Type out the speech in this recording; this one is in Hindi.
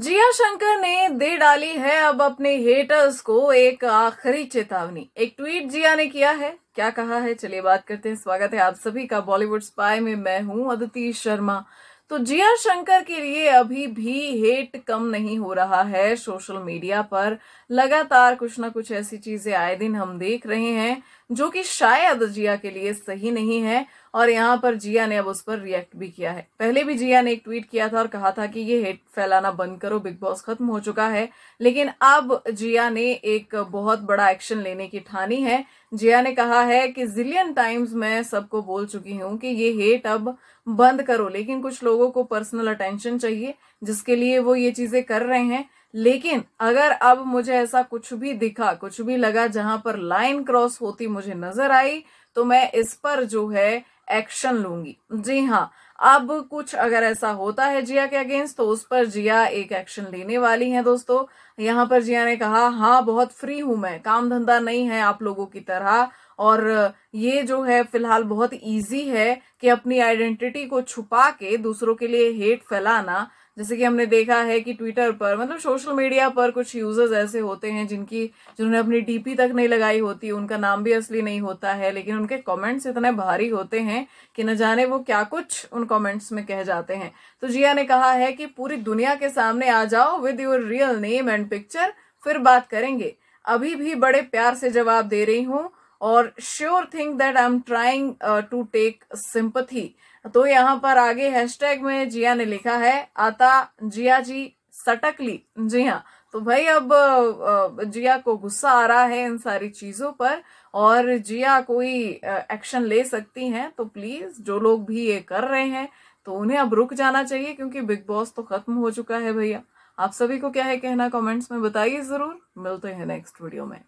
जिया शंकर ने दे डाली है अब अपने हेटर्स को एक आखिरी चेतावनी। एक ट्वीट जिया ने किया है। क्या कहा है? चलिए बात करते हैं। स्वागत है आप सभी का बॉलीवुड स्पाई में। मैं हूँ अदिति शर्मा। तो जिया शंकर के लिए अभी भी हेट कम नहीं हो रहा है सोशल मीडिया पर। लगातार कुछ ना कुछ ऐसी चीज़ें आए दिन हम देख रहे हैं, जो कि शायद जिया के लिए सही नहीं है। और यहाँ पर जिया ने अब उस पर रिएक्ट भी किया है। पहले भी जिया ने एक ट्वीट किया था और कहा था कि ये हेट फैलाना बंद करो बिग बॉस खत्म हो चुका है। लेकिन अब जिया ने एक बहुत बड़ा एक्शन लेने की ठानी है। जिया ने कहा है कि जिलियन टाइम्स मैं सबको बोल चुकी हूँ कि ये हेट अब बंद करो, लेकिन कुछ लोगों को पर्सनल अटेंशन चाहिए, जिसके लिए वो ये चीज़ें कर रहे हैं। लेकिन अगर अब मुझे ऐसा कुछ भी दिखा, कुछ भी लगा जहाँ पर लाइन क्रॉस होती मुझे नज़र आई तो मैं इस पर जो है एक्शन लूँगी। जी हाँ अब कुछ अगर ऐसा होता है जिया के अगेंस्ट तो उस पर जिया एक एक्शन लेने वाली है दोस्तों। यहाँ पर जिया ने कहा हाँ बहुत फ्री हूँ मैं, काम धंधा नहीं है आप लोगों की तरह, और ये जो है, फ़िलहाल बहुत इजी है कि अपनी आइडेंटिटी को छुपा के दूसरों के लिए हेट फैलाना जैसे कि हमने देखा है कि ट्विटर पर मतलब सोशल मीडिया पर कुछ यूज़र्स ऐसे होते हैं जिनकी, जिन्होंने अपनी डीपी तक नहीं लगाई होती, उनका नाम भी असली नहीं होता है, लेकिन उनके कमेंट्स इतने भारी होते हैं कि न जाने वो क्या कुछ उन कमेंट्स में कह जाते हैं। तो जिया ने कहा है कि पूरी दुनिया के सामने आ जाओ with your real name and picture फिर बात करेंगे। अभी भी बड़े प्यार से जवाब दे रही हूँ और sure think that I am trying to take sympathy तो यहाँ पर आगे हैशटैग में जिया ने लिखा है आता जिया जी सटकली जी हाँ तो भाई अब uh, जिया को गुस्सा आ रहा है इन सारी चीज़ों पर और जिया कोई एक्शन uh, ले सकती हैं तो प्लीज़ जो लोग भी ये कर रहे हैं तो उन्हें अब रुक जाना चाहिए क्योंकि बिग बॉस तो खत्म हो चुका है भैया। आप सभी को क्या है कहना कमेंट्स में बताइए ज़रूर। मिलते हैं नेक्स्ट वीडियो में।